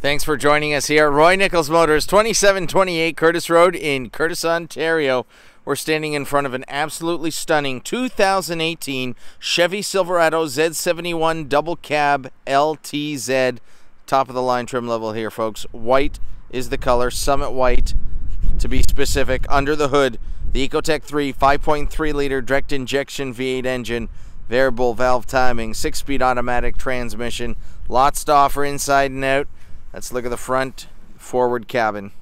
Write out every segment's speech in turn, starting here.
Thanks for joining us here Roy Nichols Motors, 2728 Courtice Road in Courtice, Ontario. We're standing in front of an absolutely stunning 2018 Chevy Silverado Z71 Double Cab LTZ. Top of the line trim level here, folks. White is the color, Summit White to be specific. Under the hood, the Ecotec 3 5.3 liter direct injection V8 engine, variable valve timing, six speed automatic transmission. Lots to offer inside and out. Let's look at the front forward cabin.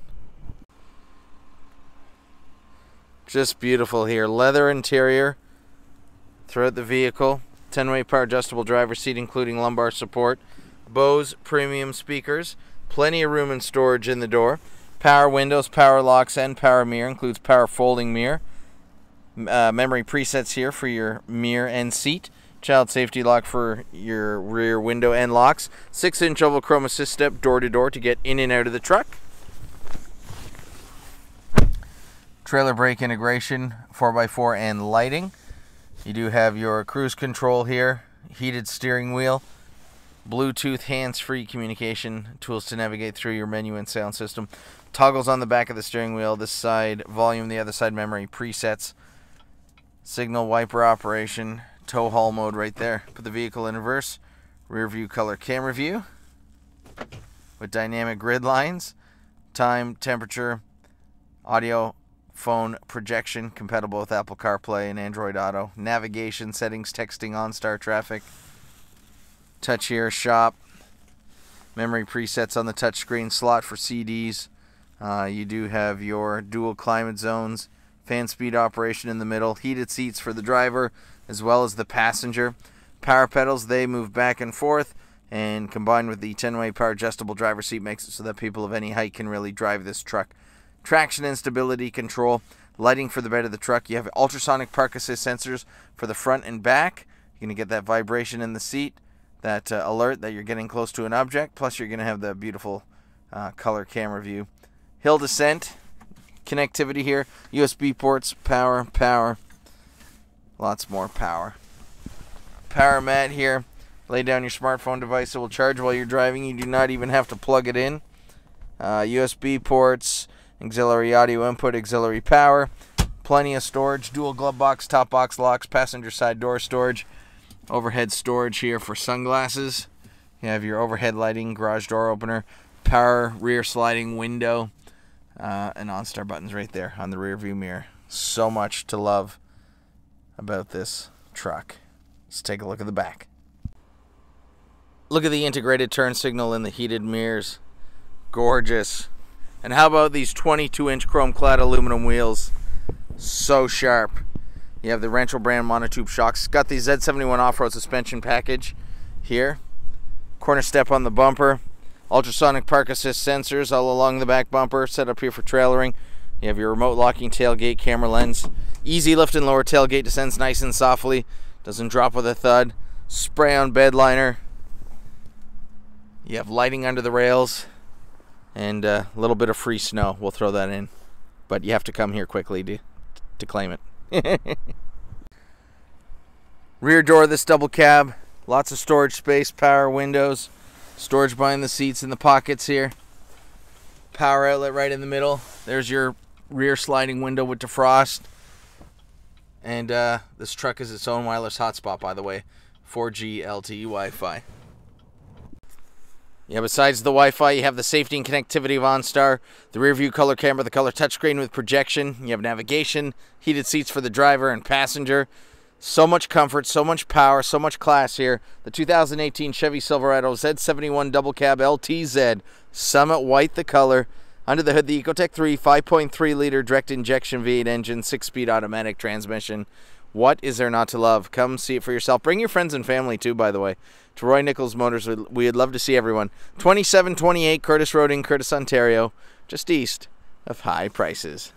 Just beautiful here. Leather interior throughout the vehicle. 10 way power adjustable driver seat, including lumbar support. Bose premium speakers. Plenty of room and storage in the door. Power windows, power locks, and power mirror. Includes power folding mirror. Uh, memory presets here for your mirror and seat. Child safety lock for your rear window and locks. 6 inch oval chrome assist step door to door to get in and out of the truck. Trailer brake integration, 4x4 and lighting. You do have your cruise control here, heated steering wheel, Bluetooth hands-free communication, tools to navigate through your menu and sound system. Toggles on the back of the steering wheel, this side volume, the other side memory presets. Signal wiper operation, tow haul mode right there. Put the vehicle in reverse. Rear view color camera view with dynamic grid lines, time, temperature, audio, phone projection compatible with Apple CarPlay and Android Auto, navigation settings, texting OnStar traffic, touch here, shop, memory presets on the touchscreen, slot for CDs. Uh, you do have your dual climate zones, fan speed operation in the middle, heated seats for the driver, as well as the passenger. Power pedals, they move back and forth, and combined with the 10 way power adjustable driver seat, makes it so that people of any height can really drive this truck. Traction and stability control, lighting for the bed of the truck. You have ultrasonic park assist sensors for the front and back. You're going to get that vibration in the seat, that uh, alert that you're getting close to an object, plus, you're going to have the beautiful uh, color camera view. Hill descent, connectivity here, USB ports, power, power, Lots more power. Power mat here. Lay down your smartphone device. It will charge while you're driving. You do not even have to plug it in. Uh, USB ports, auxiliary audio input, auxiliary power. Plenty of storage. Dual glove box, top box locks, passenger side door storage. Overhead storage here for sunglasses. You have your overhead lighting, garage door opener, power rear sliding window, uh, and OnStar buttons right there on the rear view mirror. So much to love about this truck. Let's take a look at the back. Look at the integrated turn signal in the heated mirrors. Gorgeous. And how about these 22 inch chrome clad aluminum wheels? So sharp. You have the Rancho brand monotube shocks. Got the Z71 off-road suspension package here. Corner step on the bumper. Ultrasonic park assist sensors all along the back bumper. Set up here for trailering. You have your remote locking tailgate camera lens. Easy lift and lower tailgate descends nice and softly. Doesn't drop with a thud. Spray on bed liner. You have lighting under the rails. And uh, a little bit of free snow. We'll throw that in. But you have to come here quickly to, to claim it. Rear door of this double cab. Lots of storage space, power windows. Storage behind the seats in the pockets here. Power outlet right in the middle. There's your rear sliding window with defrost. And uh, this truck is its own wireless hotspot, by the way 4G LTE Wi Fi. Yeah, besides the Wi Fi, you have the safety and connectivity of OnStar, the rear view color camera, the color touchscreen with projection. You have navigation, heated seats for the driver and passenger. So much comfort, so much power, so much class here. The 2018 Chevy Silverado Z71 Double Cab LTZ, Summit White the color. Under the hood, the Ecotec 3 5.3 liter direct injection V8 engine, six speed automatic transmission. What is there not to love? Come see it for yourself. Bring your friends and family too, by the way. To Roy Nichols Motors, we'd love to see everyone. 2728 Courtice Road in Courtice, Ontario, just east of high prices.